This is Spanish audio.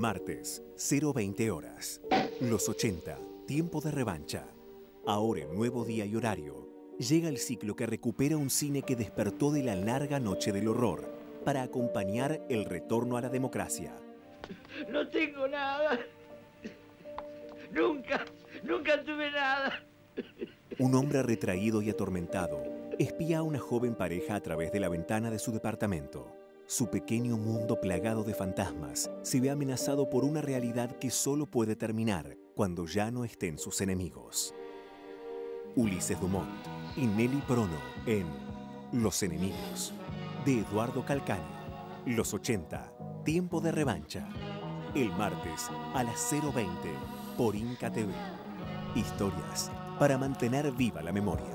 Martes, 020 horas. Los 80, tiempo de revancha. Ahora en nuevo día y horario, llega el ciclo que recupera un cine que despertó de la larga noche del horror para acompañar el retorno a la democracia. No tengo nada. Nunca, nunca tuve nada. Un hombre retraído y atormentado espía a una joven pareja a través de la ventana de su departamento. Su pequeño mundo plagado de fantasmas se ve amenazado por una realidad que solo puede terminar cuando ya no estén sus enemigos. Ulises Dumont y Nelly Prono en Los Enemigos, de Eduardo Calcaño. Los 80, Tiempo de Revancha. El martes a las 0.20 por Inca TV. Historias para mantener viva la memoria.